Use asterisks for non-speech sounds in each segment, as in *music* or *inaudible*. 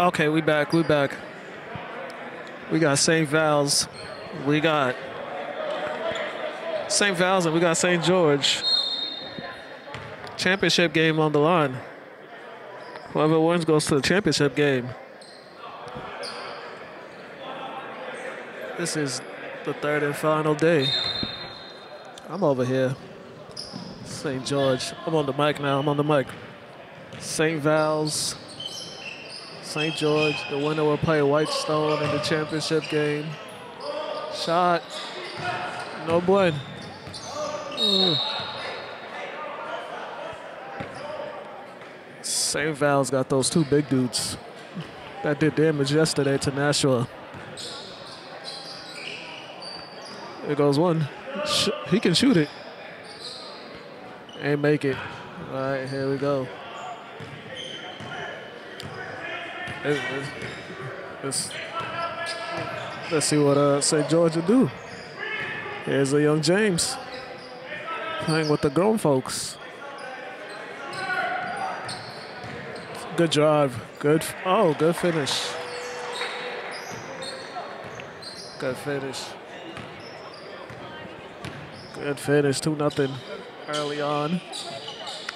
Okay, we back. We back. We got St. Val's. We got St. Val's and we got St. George. Championship game on the line. Whoever wins goes to the championship game. This is the third and final day. I'm over here. St. George. I'm on the mic now. I'm on the mic. St. Val's. St. George. The winner will play Whitestone in the championship game. Shot. No. Mm. St. Val's got those two big dudes that did damage yesterday to Nashua. There goes one. Sh he can shoot it. And make it. All right, here we go. It's, let's see what uh, St. George will do. Here's a young James playing with the grown folks. Good drive. Good. Oh, good finish. Good finish. Good finish. 2 nothing early on.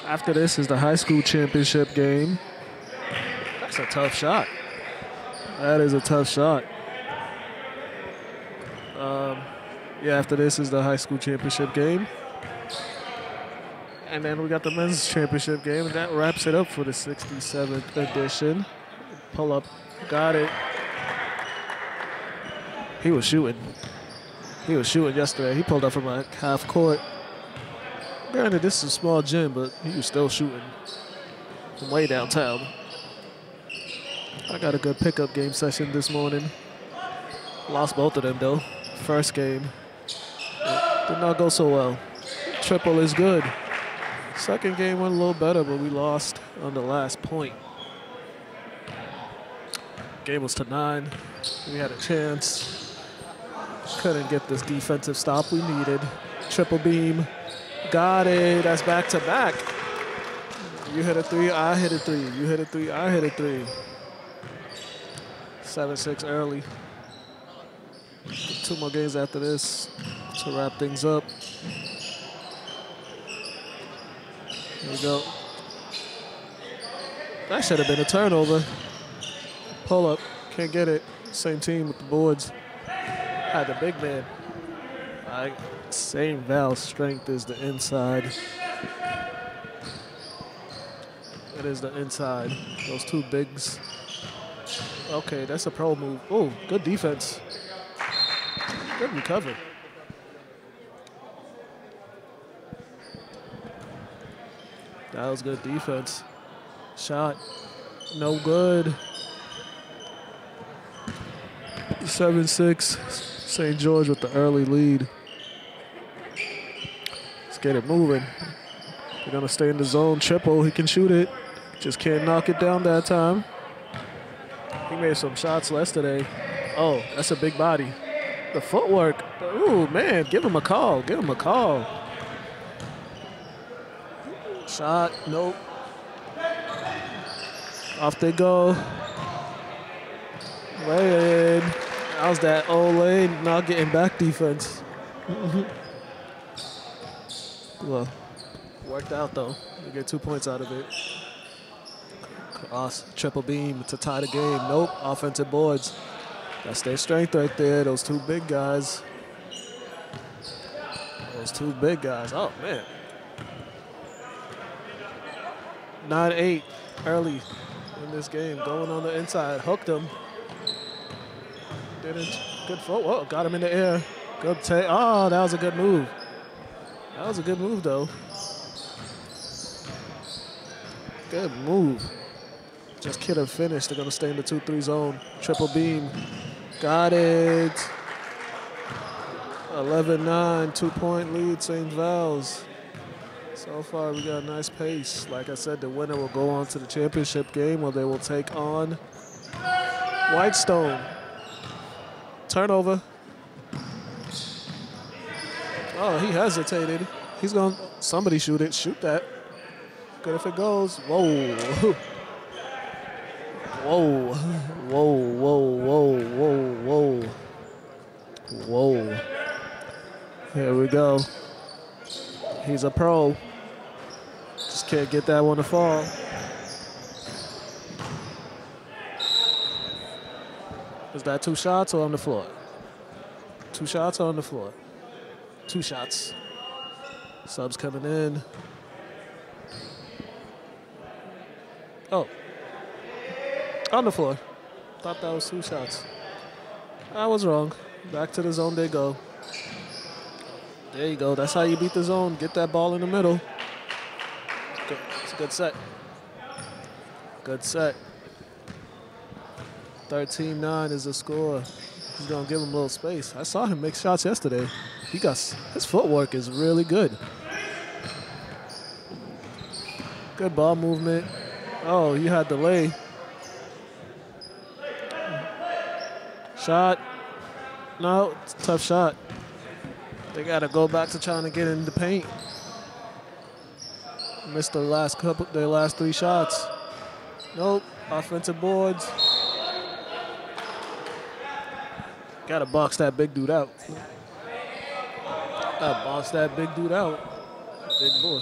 After this is the high school championship game. That's a tough shot. That is a tough shot. Um, yeah, after this is the high school championship game. And then we got the men's championship game, and that wraps it up for the 67th edition. Pull up, got it. He was shooting. He was shooting yesterday. He pulled up from like half court. Granted, this is a small gym, but he was still shooting from way downtown. I got a good pickup game session this morning. Lost both of them though. First game did not go so well. Triple is good. Second game went a little better, but we lost on the last point. Game was to nine. We had a chance. Couldn't get this defensive stop we needed. Triple beam. Got it. That's back to back. You hit a three, I hit a three. You hit a three, I hit a three. 7-6 early. Two more games after this to wrap things up. There we go. That should have been a turnover. Pull up, can't get it. Same team with the boards. Had the big man. I same Val's strength is the inside. It is the inside. Those two bigs. Okay, that's a pro move. Oh, good defense. Good recovery. That was good defense. Shot. No good. 7-6. St. George with the early lead. Let's get it moving. They're going to stay in the zone. Triple. He can shoot it. Just can't knock it down that time. He made some shots yesterday. Oh, that's a big body. The footwork. Ooh, man, give him a call. Give him a call. Shot, nope. Off they go. In. How's that old lane not getting back defense? *laughs* well, worked out though. You get two points out of it. Cross, triple beam to tie the game. Nope, offensive boards. That's their strength right there. Those two big guys. Those two big guys. Oh, man. 9-8 early in this game. Going on the inside. Hooked him. Didn't. Good foot. Whoa, got him in the air. Good take. Oh, that was a good move. That was a good move, though. Good move. Just could have finished. They're going to stay in the 2-3 zone. Triple beam. Got it. 11-9, two-point lead, St. Val's. So far, we got a nice pace. Like I said, the winner will go on to the championship game where they will take on Whitestone. Turnover. Oh, he hesitated. He's going to, somebody shoot it. Shoot that. Good if it goes. Whoa. *laughs* Whoa, whoa, whoa, whoa, whoa, whoa, whoa. Here we go. He's a pro. Just can't get that one to fall. Is that two shots or on the floor? Two shots or on the floor? Two shots. Subs coming in. On the floor. Thought that was two shots. I was wrong. Back to the zone they go. There you go. That's how you beat the zone. Get that ball in the middle. Good. It's a good set. Good set. 13-9 is the score. He's gonna give him a little space. I saw him make shots yesterday. He got his footwork is really good. Good ball movement. Oh, you had delay. Shot. No, tough shot. They gotta go back to trying to get in the paint. Missed the last couple, their last three shots. Nope, offensive boards. Gotta box that big dude out. Gotta box that big dude out. Big boy.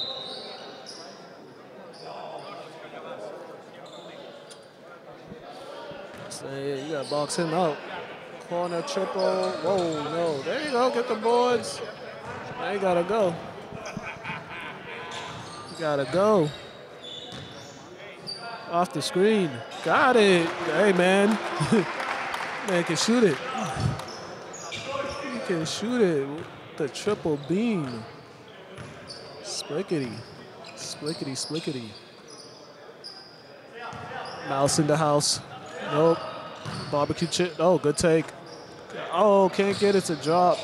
Say, you gotta box him out. Corner triple. Whoa, no. There you go. Get the boards. Now you gotta go. You gotta go. Off the screen. Got it. Hey, man. *laughs* man can shoot it. He can shoot it. The triple beam. Splickety. Splickety, splickety. Mouse in the house. Nope. Barbecue chip. Oh, good take. Oh, can't get it to drop.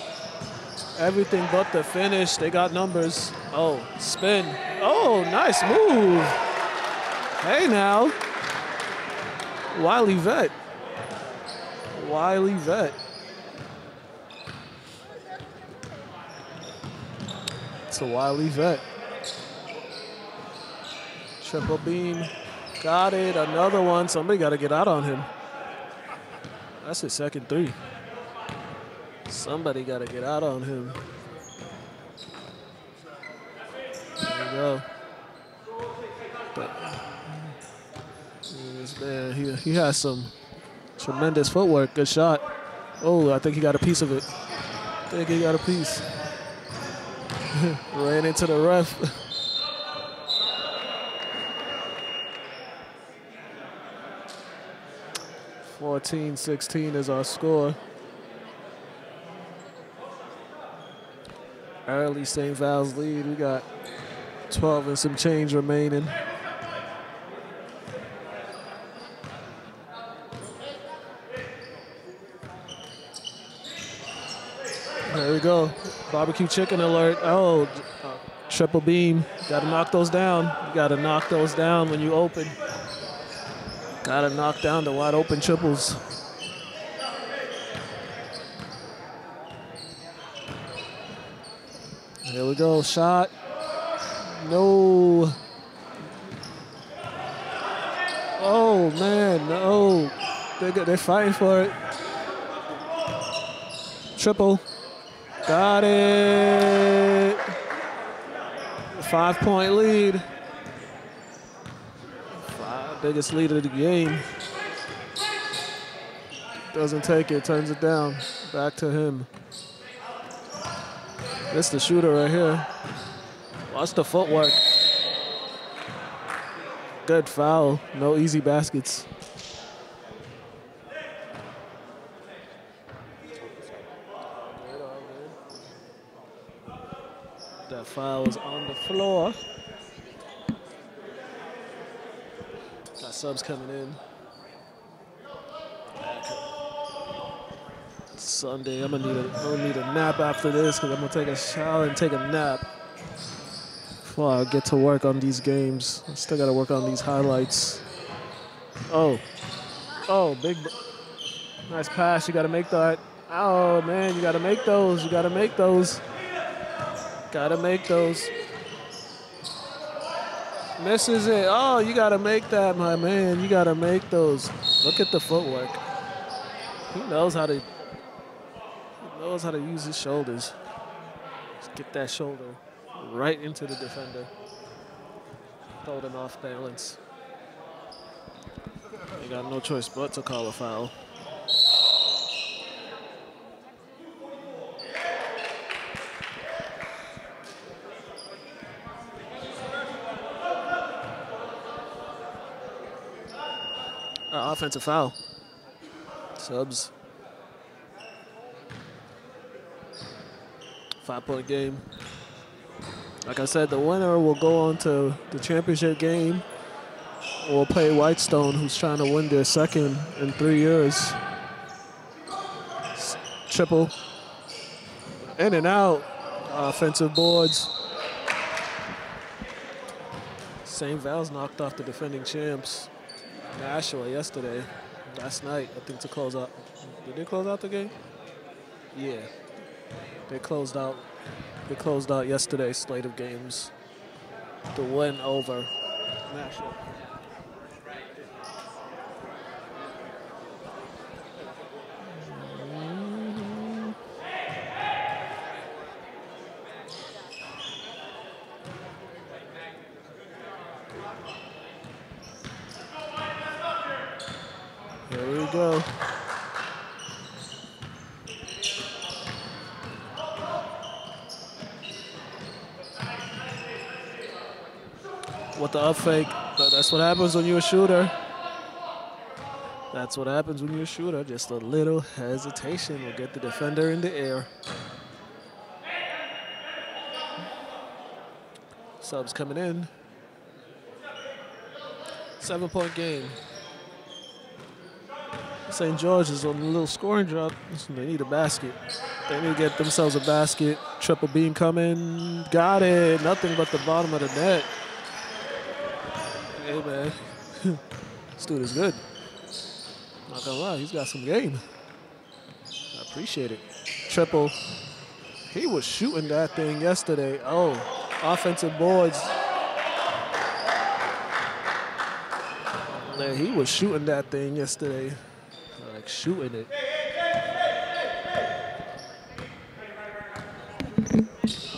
Everything but the finish. They got numbers. Oh, spin. Oh, nice move. Hey now. Wiley Vet. Wiley Vet. It's a Wiley Vet. Triple beam. Got it. Another one. Somebody got to get out on him. That's his second three. Somebody got to get out on him. There you go. But, this man, he, he has some tremendous footwork. Good shot. Oh, I think he got a piece of it. I think he got a piece. *laughs* Ran into the ref. *laughs* 14-16 is our score. Early St. Val's lead. We got 12 and some change remaining. There we go. Barbecue chicken alert. Oh, triple beam. Got to knock those down. You got to knock those down when you open. Got to knock down the wide open triples. Here we go. Shot. No. Oh, man. No. They're, they're fighting for it. Triple. Got it. Five point lead. Five biggest lead of the game. Doesn't take it, turns it down. Back to him. That's the shooter right here. Watch the footwork. Good foul. No easy baskets. That foul is on the floor. Got subs coming in. Sunday, I'm gonna need a, I'm gonna need a nap after this because I'm gonna take a shower and take a nap before I get to work on these games. I still gotta work on these highlights. Oh, oh, big, nice pass. You gotta make that. Oh man, you gotta make those. You gotta make those. Gotta make those. Misses it. Oh, you got to make that, my man. You got to make those. Look at the footwork. He knows how to. Knows how to use his shoulders. Just get that shoulder right into the defender. Holding off balance. They got no choice but to call a foul. Uh, offensive foul. Subs. Five point game. Like I said, the winner will go on to the championship game. Will play Whitestone, who's trying to win their second in three years. Triple. In and out. Offensive boards. St. Val's knocked off the defending champs. Nashua yesterday, last night, I think to close out. Did they close out the game? Yeah. They closed out. They closed out yesterday's slate of games. The win over Nashua. Here we go. With the fake, but that's what happens when you're a shooter. That's what happens when you're a shooter. Just a little hesitation will get the defender in the air. Subs coming in. Seven point game. St. George is on a little scoring drop. They need a basket. They need to get themselves a basket. Triple beam coming. Got it. Nothing but the bottom of the net. Hey, man. this dude is good. Not gonna lie, he's got some game. I appreciate it. Triple. He was shooting that thing yesterday. Oh, offensive boards. Man, he was shooting that thing yesterday like shooting it.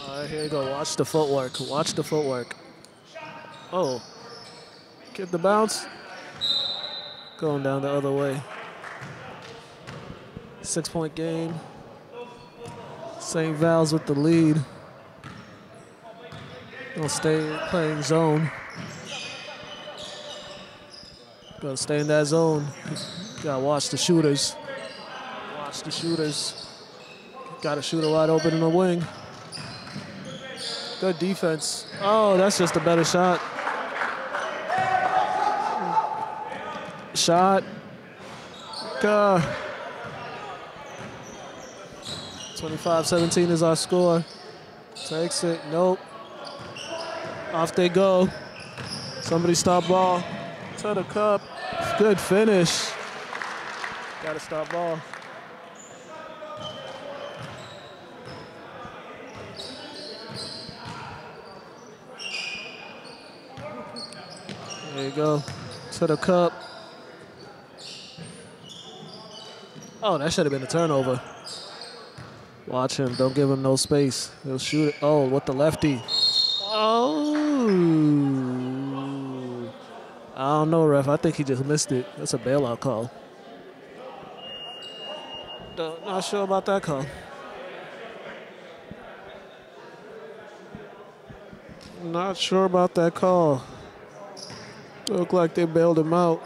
All right, here you go. Watch the footwork. Watch the footwork. Oh, get the bounce. Going down the other way. Six point game. St. Val's with the lead. Gonna stay playing zone. Gotta stay in that zone. Gotta watch the shooters. Watch the shooters. Got a shooter wide open in the wing. Good defense. Oh, that's just a better shot. Shot. God. 25-17 is our score. Takes it. Nope. Off they go. Somebody stop ball. To the cup. Good finish. Got to stop ball. There you go. To the cup. Oh, that should have been a turnover. Watch him. Don't give him no space. He'll shoot it. Oh, what the lefty. Oh. I don't know, ref. I think he just missed it. That's a bailout call. Not sure about that call. Not sure about that call. Look like they bailed him out.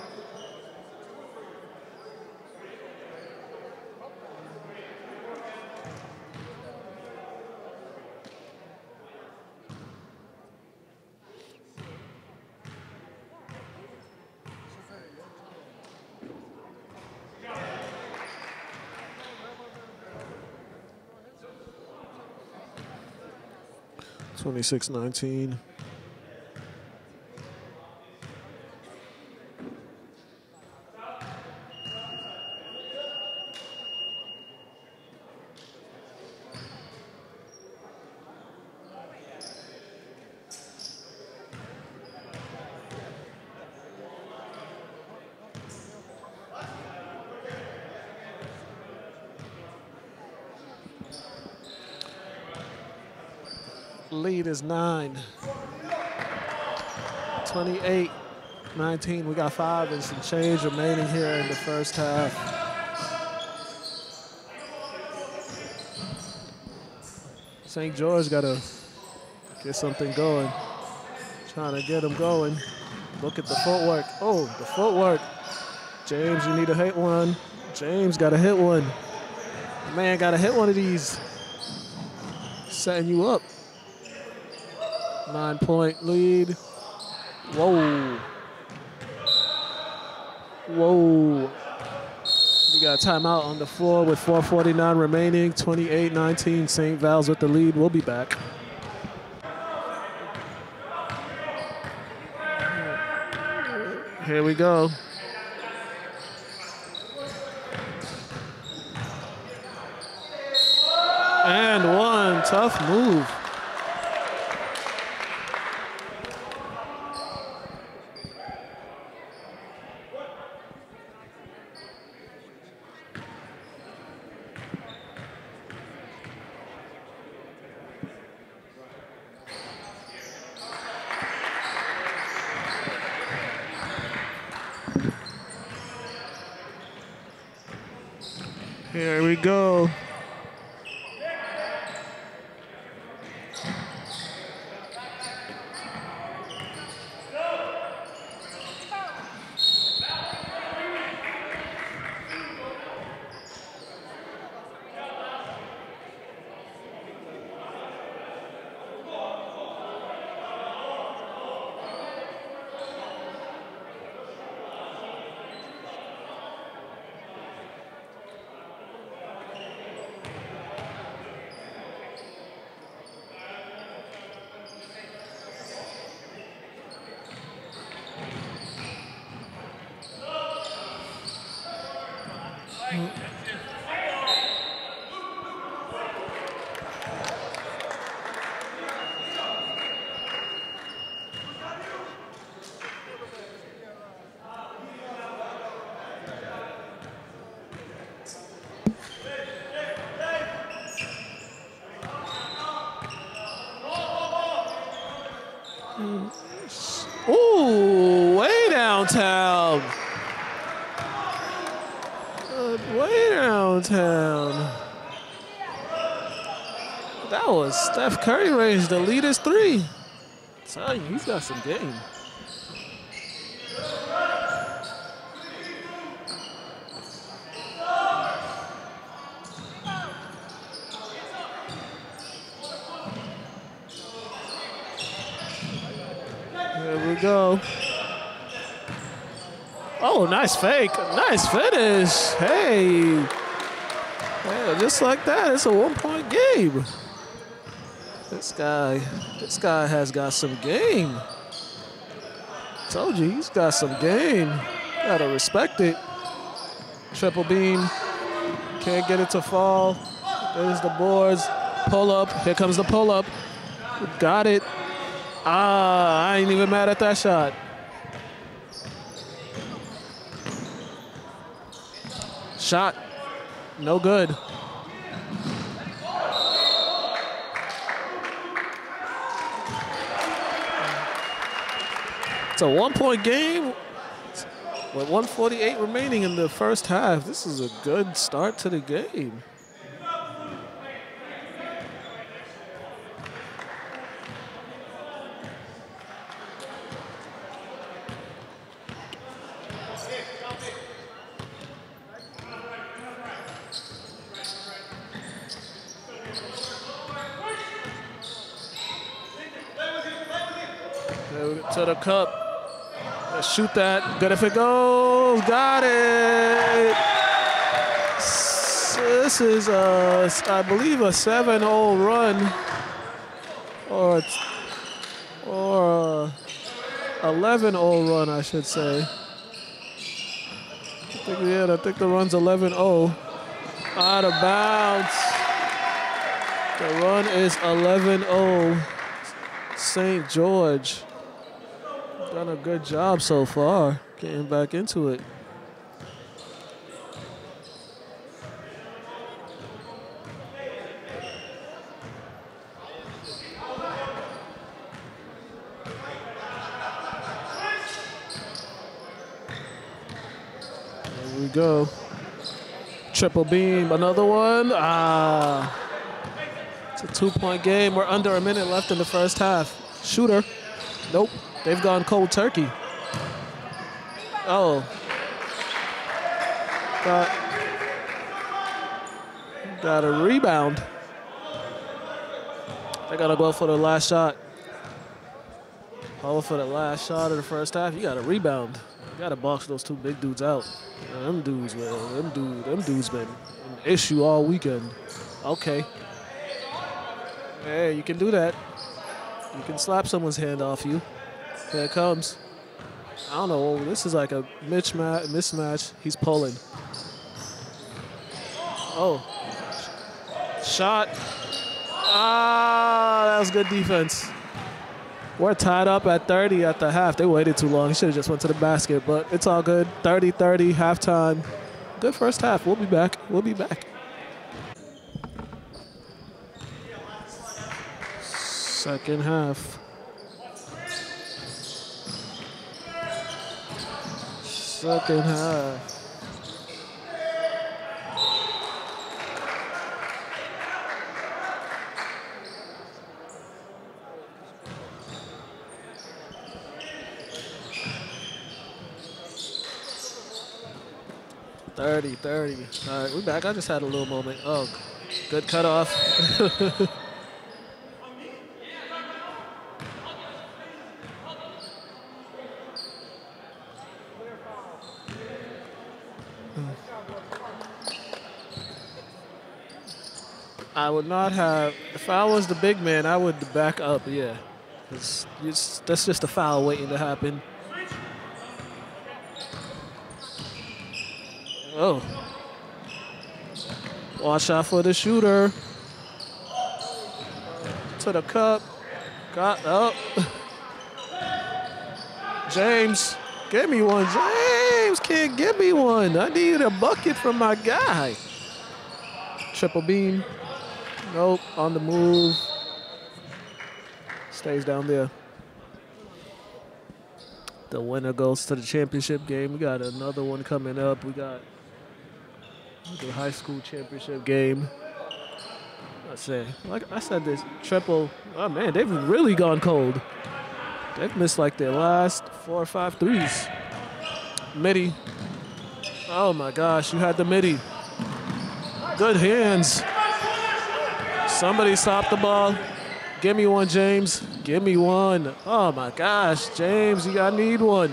26-19. We got five and some change remaining here in the first half. St. George got to get something going. Trying to get them going. Look at the footwork. Oh, the footwork. James, you need to hit one. James got to hit one. Man, got to hit one of these. Setting you up. Nine point lead. Whoa. Whoa. We got a timeout on the floor with 4.49 remaining. 28-19, St. Val's with the lead. We'll be back. Here we go. And one tough move. Downtown. That was Steph Curry range. The lead is three. Tell you, he's got some game. There we go. Oh, nice fake. Nice finish. Hey. Just like that, it's a one-point game. This guy, this guy has got some game. Told you, he's got some game. Gotta respect it. Triple beam. Can't get it to fall. There's the boards. Pull up. Here comes the pull up. Got it. Ah, I ain't even mad at that shot. Shot. No good. It's a one point game with 148 remaining in the first half. This is a good start to the game. To the cup. Let's shoot that. Good if it goes. Got it. This is, a, I believe, a 7-0 run. Or, or a 11-0 run, I should say. I think, yeah, I think the run's 11-0. Out of bounds. The run is 11-0. St. George done a good job so far getting back into it. There we go. Triple beam, another one. Ah, it's a two-point game. We're under a minute left in the first half. Shooter, nope. They've gone cold turkey. Oh. Got, got a rebound. They gotta go for the last shot. All for the last shot of the first half. You got a rebound. You gotta box those two big dudes out. Man, them dudes, man. Them dudes, them dudes been an issue all weekend. Okay. Hey, you can do that. You can slap someone's hand off you. Here it comes. I don't know. This is like a mismatch. mismatch. He's pulling. Oh. Shot. Ah, that was good defense. We're tied up at 30 at the half. They waited too long. He should have just went to the basket, but it's all good. 30-30, halftime. Good first half. We'll be back. We'll be back. Second half. Second half. Thirty, thirty. All right, we back. I just had a little moment. Oh, good cutoff. *laughs* I would not have. If I was the big man, I would back up. Yeah, because that's just a foul waiting to happen. Oh. Watch out for the shooter. To the cup. Got up. *laughs* James, give me one. James can't give me one. I need a bucket from my guy. Triple beam. Nope, on the move. Stays down there. The winner goes to the championship game. We got another one coming up. We got the high school championship game. I say, like I said, this triple. Oh man, they've really gone cold. They've missed like their last four or five threes. Midi. Oh my gosh, you had the midi. Good hands. Somebody stop the ball. Give me one, James. Give me one. Oh my gosh, James, you gotta need one.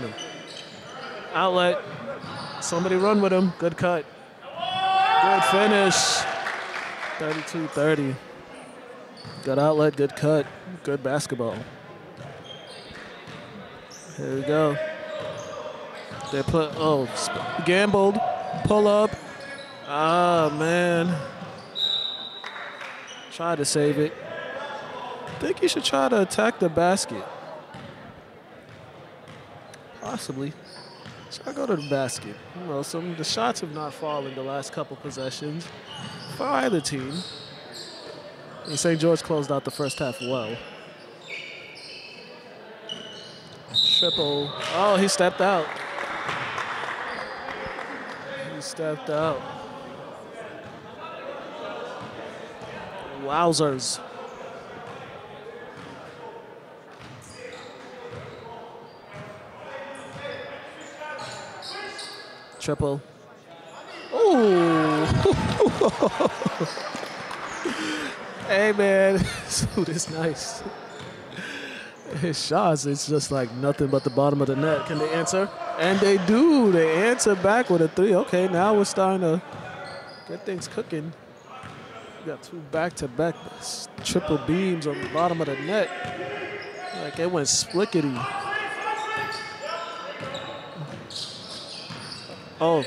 Outlet. Somebody run with him. Good cut. Good finish. 32-30. Good outlet, good cut, good basketball. Here we go. They put, oh, gambled, pull up. Ah, man. Try to save it. I think he should try to attack the basket. Possibly. Should I go to the basket? You know, some the shots have not fallen the last couple possessions for either team. And St. George closed out the first half well. Triple. Oh, he stepped out. He stepped out. Wowzers. Triple. Oh. *laughs* hey, man. *laughs* This is nice. His shots, it's just like nothing but the bottom of the net. Can they answer? And they do. They answer back with a three. Okay, now we're starting to get things cooking. We got two back-to-back -back triple beams on the bottom of the net. Like it went splickety. Oh,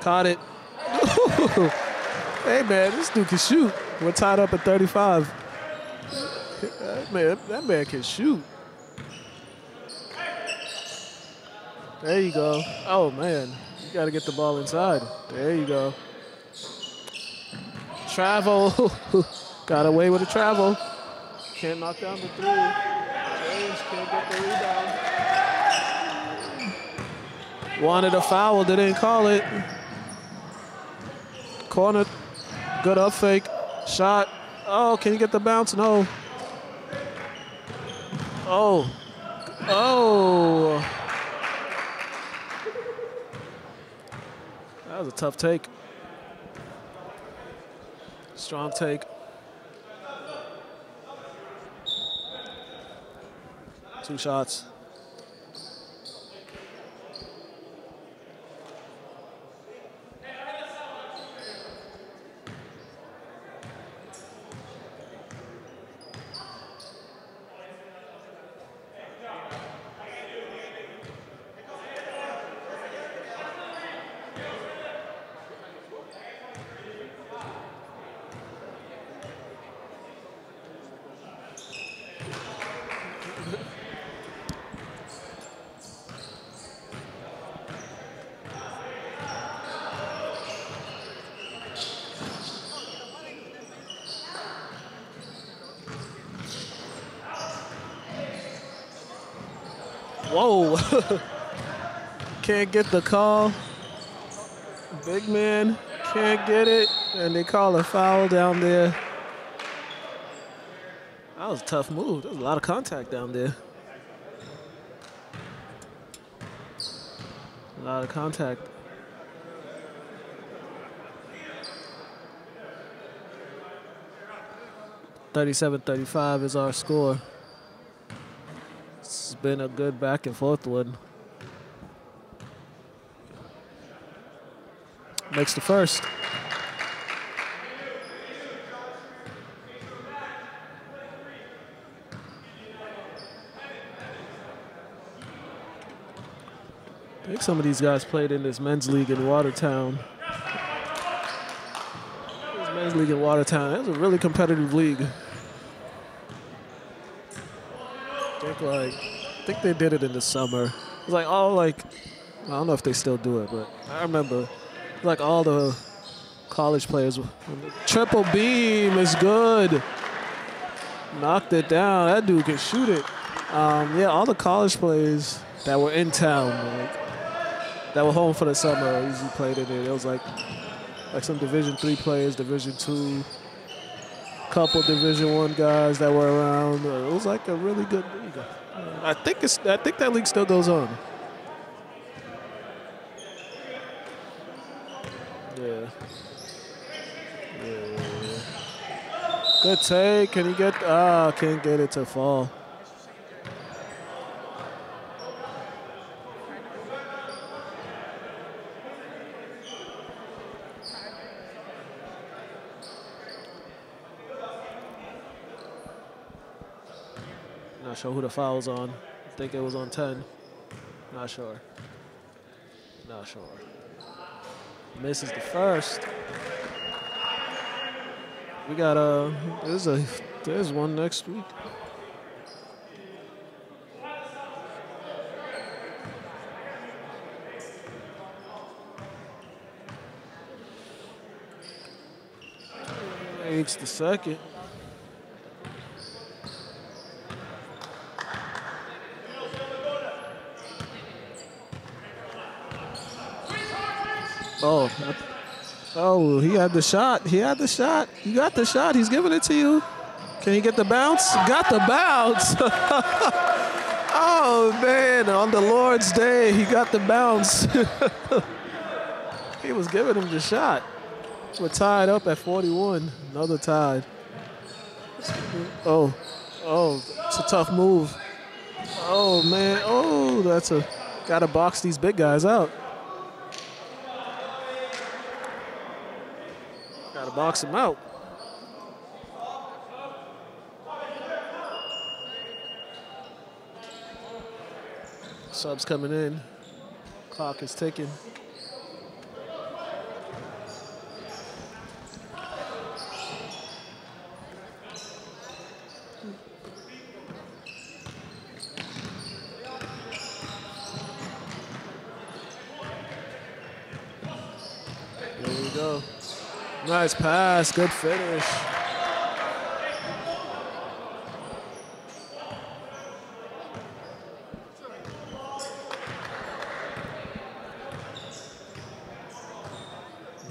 caught it. *laughs* hey, man, this dude can shoot. We're tied up at 35. That man, that man can shoot. There you go. Oh, man. You got to get the ball inside. There you go. Travel. *laughs* got away with a travel. Can't knock down the three. James can't get the rebound. Wanted a foul, didn't call it. Corner, good up fake, shot. Oh, can you get the bounce? No. Oh, oh. That was a tough take. Strong take. Two shots. Whoa. *laughs* can't get the call. Big man can't get it. And they call a foul down there. That was a tough move. There was a lot of contact down there. A lot of contact. Thirty-seven, thirty-five is our score been a good back and forth one. Makes the first. I think some of these guys played in this men's league in Watertown. This men's league in Watertown. That was a really competitive league. Think like think they did it in the summer. It was like all like, I don't know if they still do it, but I remember like all the college players. Triple beam is good. Knocked it down. That dude can shoot it. Um, yeah, all the college players that were in town, like, that were home for the summer, usually played in it. It was like like some Division three players, Division two, couple Division one guys that were around. It was like a really good league. I think it's. I think that league still goes on. Yeah. Yeah. Good take. Can he get? Ah, can't get it to fall. Not sure who the foul's on. I think it was on 10. Not sure. Not sure. Misses the first. We got a. There's a. There's one next week. Makes the second. Oh, oh, he had the shot. He had the shot. You got the shot. He's giving it to you. Can he get the bounce? Got the bounce. *laughs* oh, man, on the Lord's day, he got the bounce. *laughs* he was giving him the shot. We're tied up at 41. Another tied. Oh, oh, it's a tough move. Oh, man. Oh, that's a, got to box these big guys out. Box him out. Subs coming in. Clock is ticking. Nice pass, good finish.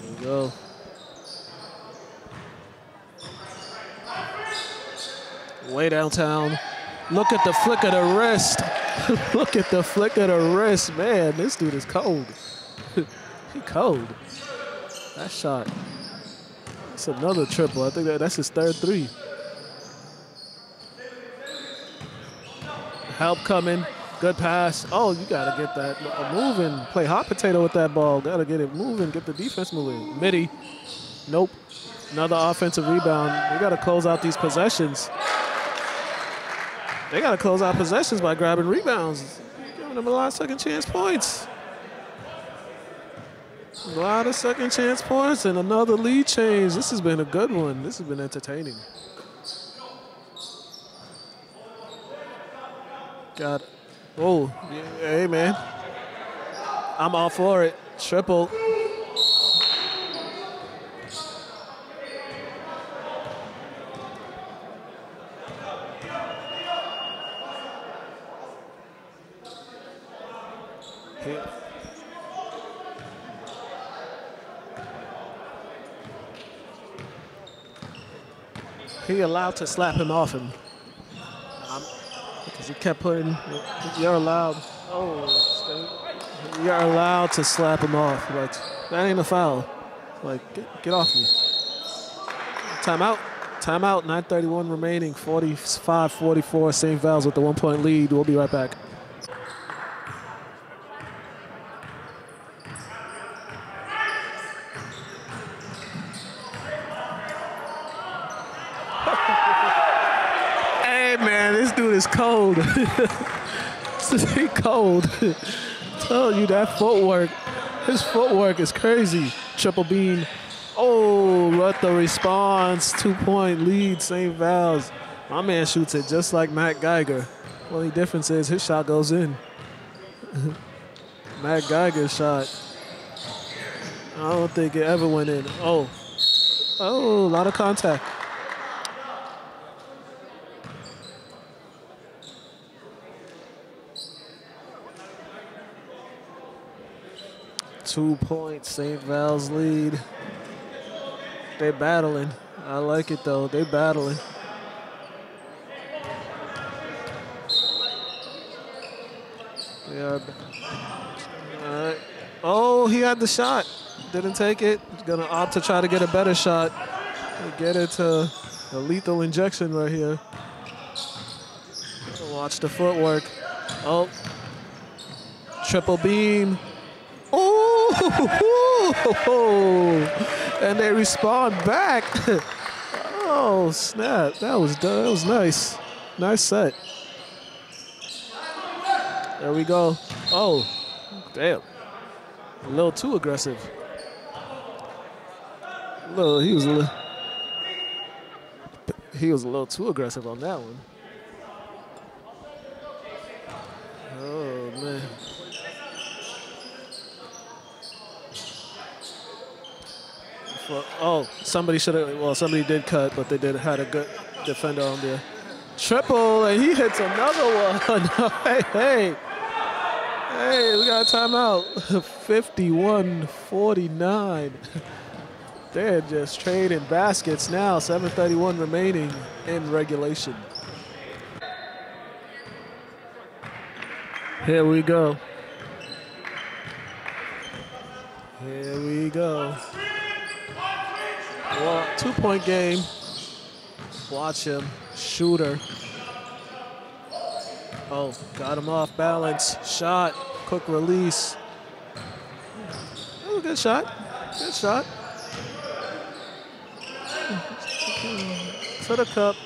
There we go. Way downtown. Look at the flick of the wrist. *laughs* Look at the flick of the wrist. Man, this dude is cold. *laughs* he cold. That shot that's another triple. I think that, that's his third three. Help coming. Good pass. Oh, you got to get that uh, moving. Play hot potato with that ball. Got to get it moving. Get the defense moving. Midi. Nope. Another offensive rebound. We got to close out these possessions. They got to close out possessions by grabbing rebounds. Giving them a of second chance points. A lot of second chance points and another lead change. This has been a good one. This has been entertaining. Got, oh, hey man. I'm all for it. Triple. He allowed to slap him off him. Um, because he kept putting, you're allowed, oh, you're allowed to slap him off. Like, that ain't a foul. Like, get, get off me. Timeout. Timeout, 9.31 remaining, 45-44, St. Val's with the one-point lead. We'll be right back. hey, man, this dude is cold. *laughs* he cold. Tell you that footwork, his footwork is crazy. Triple beam. Oh, what the response. Two point lead, St. Val's. My man shoots it just like Matt Geiger. Only difference is his shot goes in. *laughs* Matt Geiger's shot. I don't think it ever went in. Oh. Oh, a lot of contact. Two points, St. Val's lead. They battling. I like it though. They battling. They are. All right. Oh, he had the shot. Didn't take it. He's gonna opt to try to get a better shot. Get it to a lethal injection right here. Watch the footwork. Oh. Triple beam. *laughs* And they respond back. *laughs* oh snap! That was that was nice, nice set. There we go. Oh, damn! A little too aggressive. A little, he was a little, he was a little too aggressive on that one. Oh man. For, oh, somebody should have. Well, somebody did cut, but they did had a good defender on there. Triple, and he hits another one. *laughs* hey, hey, hey, we got a timeout. *laughs* 51-49. *laughs* They're just trading baskets now. 7:31 remaining in regulation. Here we go. Here we go. Well, two-point game. Watch him. Shooter. Oh, got him off balance. Shot. Quick release. Oh, good shot. Good shot. To the cup.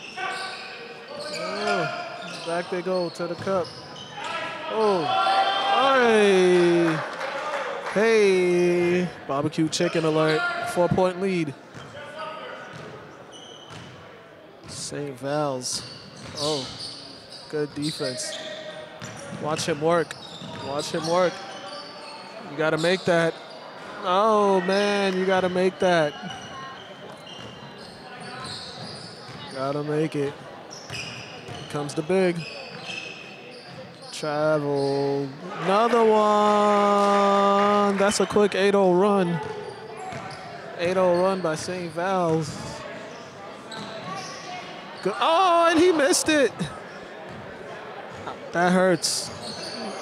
Oh, back they go to the cup. Oh, hey. Hey, barbecue chicken alert. Four-point lead. St. Val's. Oh, good defense. Watch him work. Watch him work. You got to make that. Oh, man, you got to make that. Got to make it. Here comes the big. Travel. Another one. That's a quick 8-0 run. 8-0 run by St. Val's. Good. Oh, and he missed it. That hurts.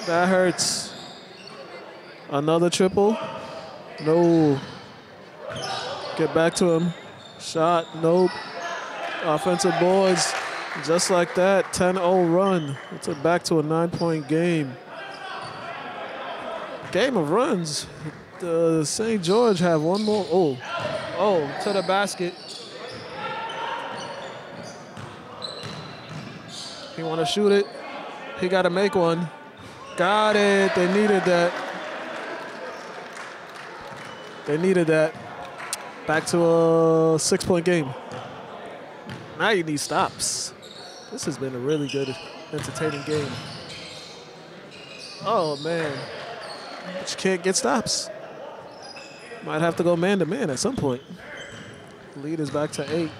That hurts. Another triple. No. Get back to him. Shot. Nope. Offensive boards. Just like that. 10-0 run. It's back to a nine-point game. Game of runs. The St. George have one more. Oh. Oh, to the basket. He want to shoot it. He got to make one. Got it. They needed that. They needed that. Back to a six-point game. Now you need stops. This has been a really good, entertaining game. Oh, man. But you can't get stops. Might have to go man-to-man -man at some point. Lead is back to eight.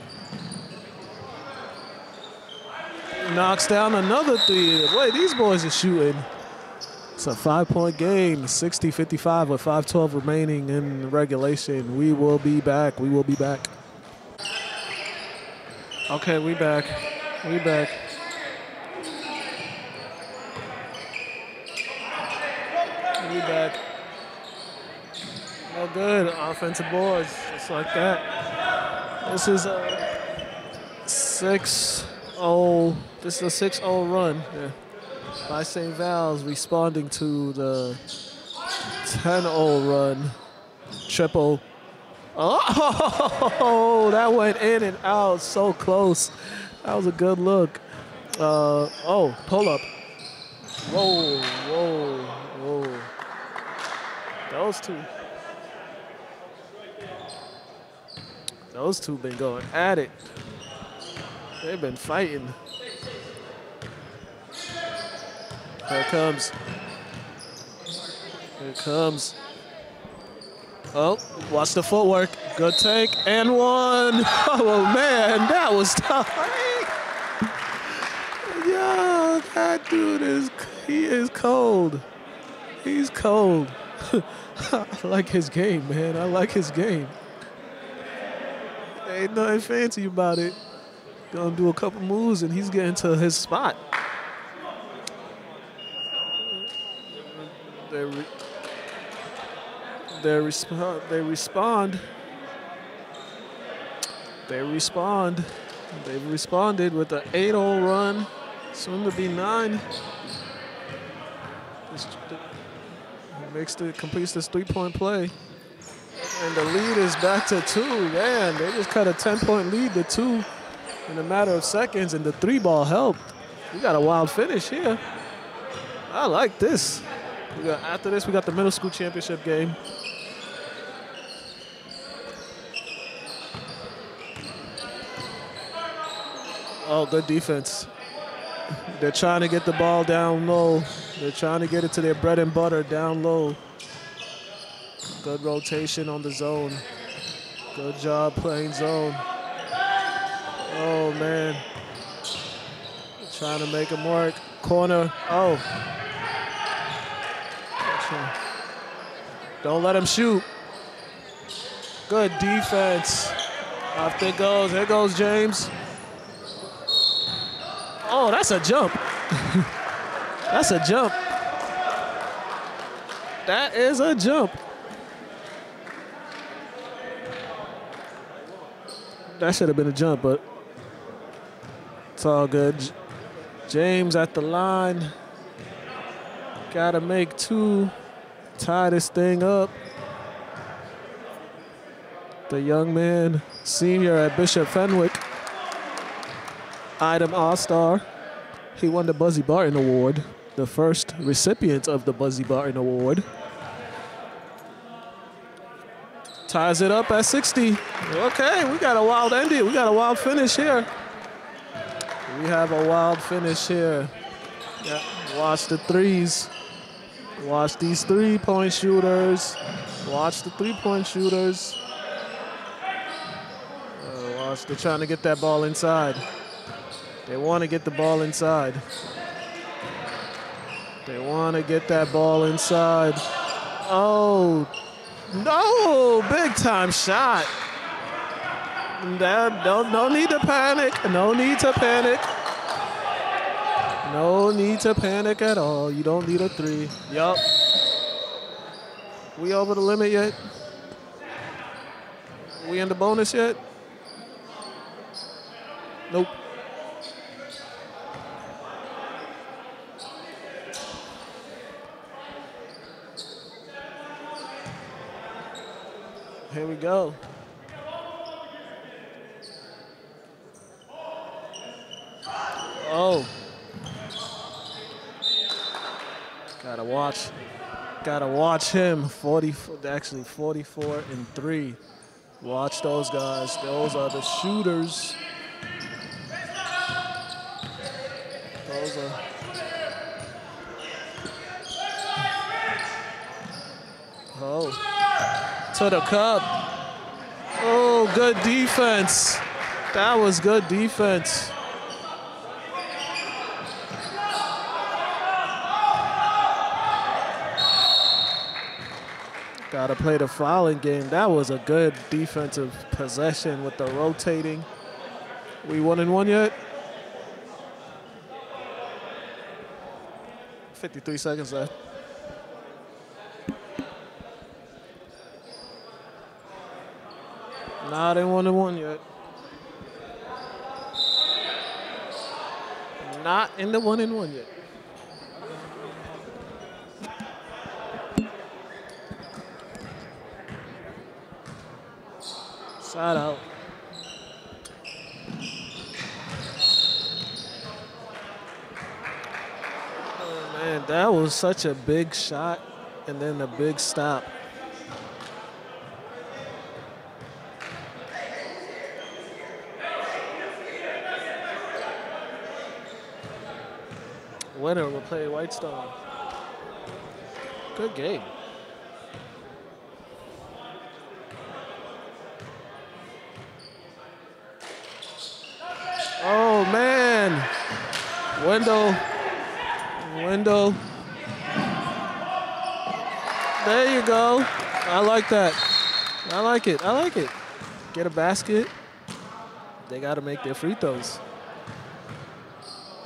Knocks down another three. Boy, these boys are shooting. It's a five-point game, 60-55 with 5-12 remaining in regulation. We will be back. We will be back. Okay, we back. We back. We back. No good. Offensive boards, just like that. This is a 6-0. This is a 6-0 run. Yeah by St. Val's responding to the 10-0 run. Triple. Oh, *laughs* that went in and out so close. That was a good look. Uh, oh, pull up. Whoa, whoa, whoa. Those two. Those two been going at it. They've been fighting. Here it comes. Here it comes. Oh, watch the footwork. Good take and one. *laughs* Oh man, that was tough. *laughs* Yeah, that dude is he is cold. He's cold. *laughs* I like his game, man. I like his game. Ain't nothing fancy about it. Gonna do a couple moves and he's getting to his spot. they re they respond they respond. They respond. They've responded with an 8-0 run soon to be 9 makes the completes this three-point play. And the lead is back to two. Man they just cut a 10-point lead to two in a matter of seconds and the three ball helped we got a wild finish here I like this Got, after this, we got the middle school championship game. Oh, good defense. They're trying to get the ball down low. They're trying to get it to their bread and butter down low. Good rotation on the zone. Good job playing zone. Oh, man. Trying to make a mark. Corner. Oh, don't let him shoot. Good defense. Off it goes. There goes James. Oh, that's a jump. *laughs* that's a jump. That is a jump. That should have been a jump, but it's all good. James at the line. Got to make two tie this thing up. The young man, senior at Bishop Fenwick, item all-star. He won the Buzzy Barton Award, the first recipient of the Buzzy Barton Award. Ties it up at 60. Okay, we got a wild ending. We got a wild finish here. We have a wild finish here. Yeah, watch the threes. Watch these three-point shooters. Watch the three-point shooters. Uh, watch, they're trying to get that ball inside. They want to get the ball inside. They want to get that ball inside. Oh, No, big time shot. No, no need to panic. No need to panic. No need to panic at all. You don't need a three. Yup. We over the limit yet? We in the bonus yet? Nope. Here we go. Oh. Gotta watch. Gotta watch him. 40, actually 44 and three. Watch those guys. Those are the shooters. Those are. Oh. To the cup. Oh, good defense. That was good defense. Got to play the fouling game. That was a good defensive possession with the rotating. We one and one yet? 53 seconds left. Not in one and one yet. Not in the one and one yet. Out. Oh man, that was such a big shot and then a big stop. Winner will play Whitestone. Good game. Oh man. Window. Window. There you go. I like that. I like it. I like it. Get a basket. They got to make their free throws.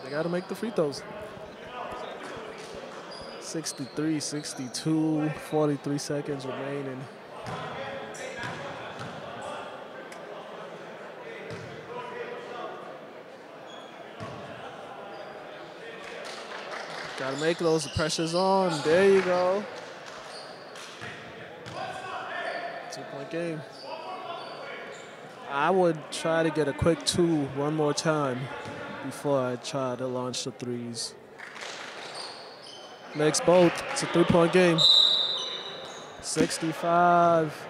They got to make the free throws. 63, 62, 43 seconds remaining. Gotta make those pressures on. There you go. Two point game. I would try to get a quick two one more time before I try to launch the threes. Makes both. It's a three point game. 65,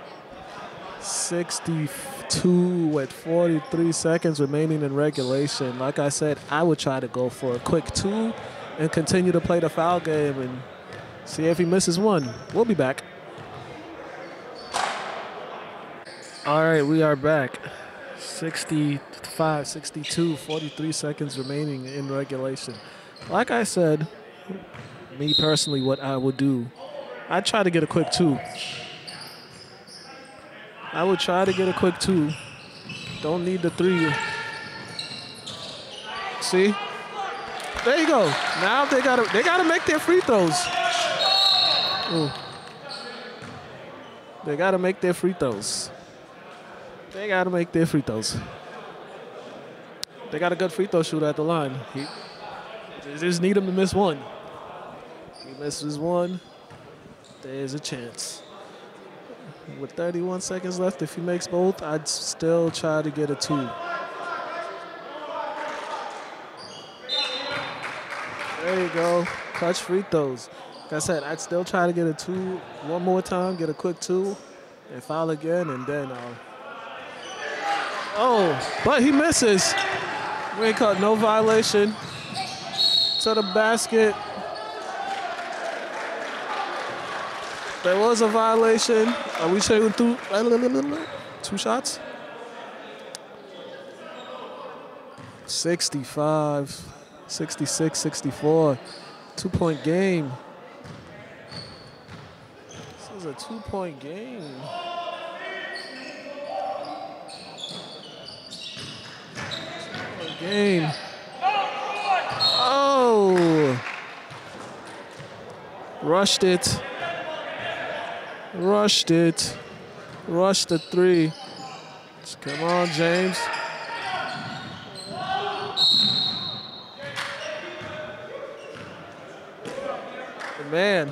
62 with 43 seconds remaining in regulation. Like I said, I would try to go for a quick two and continue to play the foul game and see if he misses one. We'll be back. All right, we are back. 65, 62, 43 seconds remaining in regulation. Like I said, me personally, what I would do, I'd try to get a quick two. I would try to get a quick two. Don't need the three. See? There you go. Now they gotta they gotta make their free throws. Ooh. They gotta make their free throws. They gotta make their free throws. They got a good free throw shooter at the line. He, they just need him to miss one. He misses one, there's a chance. With 31 seconds left, if he makes both, I'd still try to get a two. There you go. Clutch free throws. Like I said, I'd still try to get a two one more time, get a quick two, and foul again, and then I'll. Oh, but he misses. We caught no violation. To the basket. There was a violation. Are we shooting through two shots? 65, 66, 64. Two point game. This is a two-point game. Two-point game. Oh! Rushed it. Rushed it. Rushed the three. Come on, James. Man,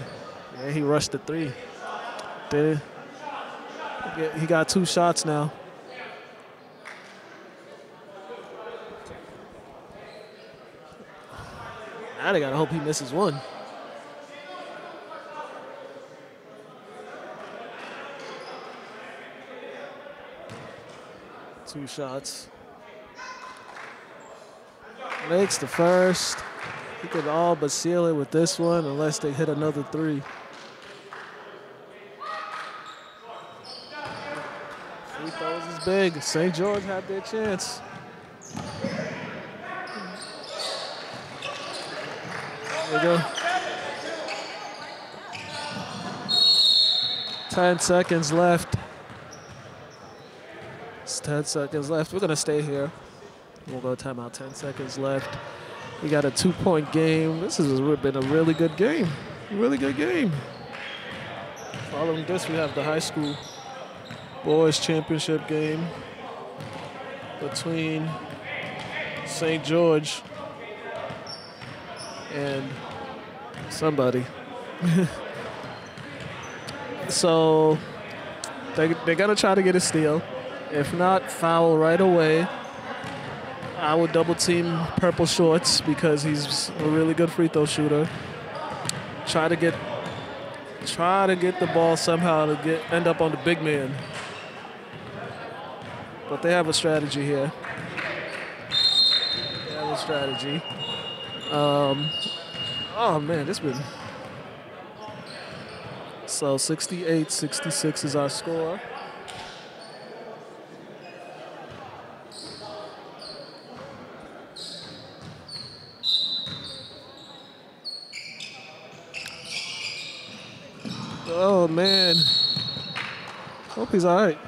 yeah, he rushed the three. Did it? He got two shots now. Now they gotta hope he misses one. Two shots. Makes the first. He could all but seal it with this one unless they hit another three. Free throws is big. St. George had their chance. There we go. 10 seconds left. It's 10 seconds left. We're going to stay here. We'll go timeout. 10 seconds left. We got a two-point game. This has been a really good game. Really good game. Following this, we have the high school boys championship game between St. George and somebody. *laughs* so they, they're going to try to get a steal. If not, foul right away. I would double team Purple Shorts because he's a really good free throw shooter. Try to get try to get the ball somehow to get end up on the big man. But they have a strategy here. They have a strategy. Um, oh man, this been so 68-66 is our score. Oh man. He's all right.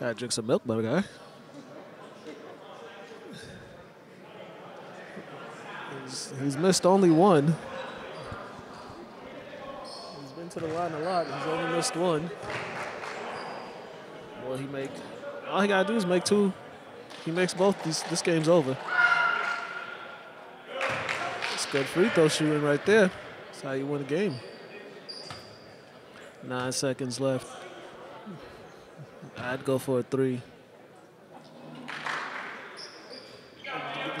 Gotta drink some milk, my guy. He's, he's missed only one. He's been to the line a lot. He's only missed one. Well, he make all he gotta do is make two. He makes both. This game's over. It's good free throw shooting right there. That's how you win a game. Nine seconds left. I'd go for a three.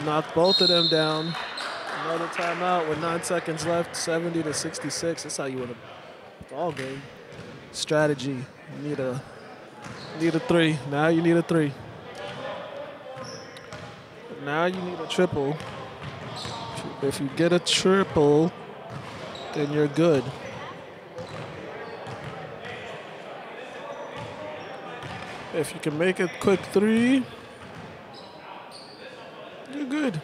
Knock both of them down. Another timeout with nine seconds left, 70 to 66. That's how you win a ball game. Strategy. You need a need a three. Now you need a three. Now you need a triple. If you get a triple, then you're good. If you can make a quick three, you're good.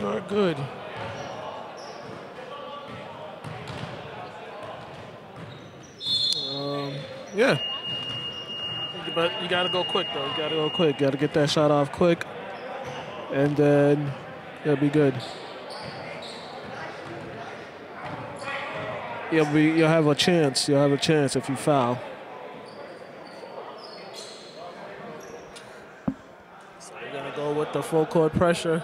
You're good. Um, yeah. But you gotta go quick though. You gotta go quick. You gotta get that shot off quick. And then It'll be good. You'll be you'll have a chance. You'll have a chance if you foul. So you're gonna go with the full court pressure.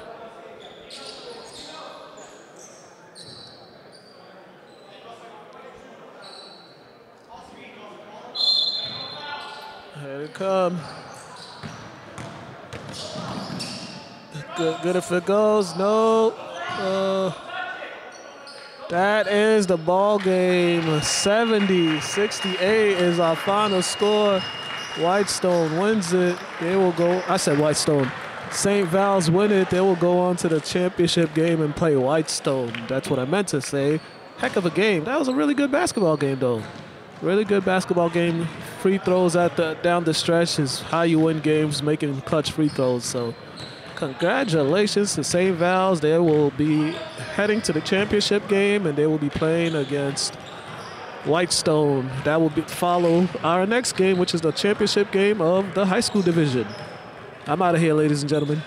Here it come. Good, good if it goes. No. Uh, that is the ball game. 70 68 is our final score. Whitestone wins it. They will go. I said Whitestone. St. Val's win it. They will go on to the championship game and play Whitestone. That's what I meant to say. Heck of a game. That was a really good basketball game, though. Really good basketball game. Free throws at the down the stretch is how you win games, making clutch free throws. So Congratulations to St. Val's. They will be heading to the championship game and they will be playing against Whitestone. That will be, follow our next game, which is the championship game of the high school division. I'm out of here, ladies and gentlemen.